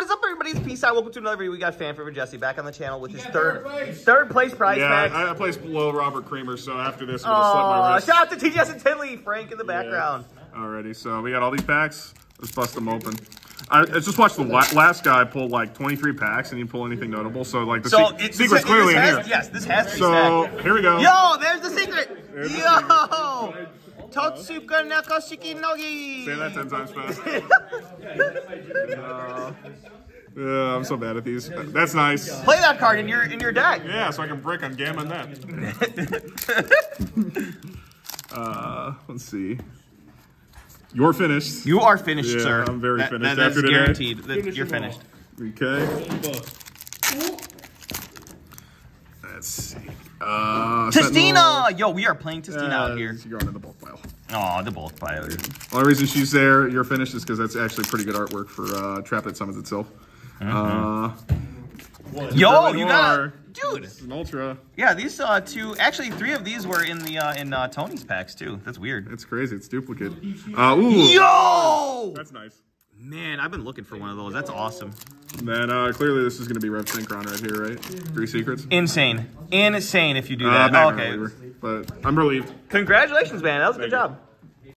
what is up, everybody? It's Peace Out. Welcome to another video. We got fan favorite Jesse back on the channel with his third third place. third place prize Yeah, pack. I, I placed below Robert Kramer, so after this, I'm gonna slip my wrist. shout out to TJS and Tinley, Frank in the background. Alrighty, so we got all these packs. Let's bust them open. I, I just watched the la- last guy pull like 23 packs and he didn't pull anything notable. So like the So se- it, secret's clearly this in here. Yes, this has to be So stacked. here we go. Yo, there's the secret. There's the Yo, Totsuka Nakoshiki Nogi. Say that 10 times fast. Uh, yeah, I'm so bad at these. That's nice. Play that card in your in your deck. Yeah, so I can brick on Gamma and that. uh, let's see. You're finished. You are finished, Yeah, sir. I'm very That- finished that- that's after today. guaranteed. that Finish you're finished. Okay. Let's see. Uh, Testina! Yo, we are playing Testina Sentinel- out here. You're going in the bulk pile. Oh, the both pile. Only reason she's there, you're finished, is because that's actually pretty good artwork for uh, Trap That Summons Itself. Uh, Yo, you are. got, dude. it's an ultra. Yeah, these uh, two, actually three of these were in the uh, in uh, Tony's packs too. That's weird. That's crazy. It's duplicate. Uh, ooh. Yo, That's nice. Man, I've been looking for one of those. That's awesome. Then uh, clearly this is going to be Rev Synchron right here, right? Three secrets. Insane, insane if you do Uh, that. Magna okay, Reliever. But I'm relieved. congratulations, man. That was a good you. job.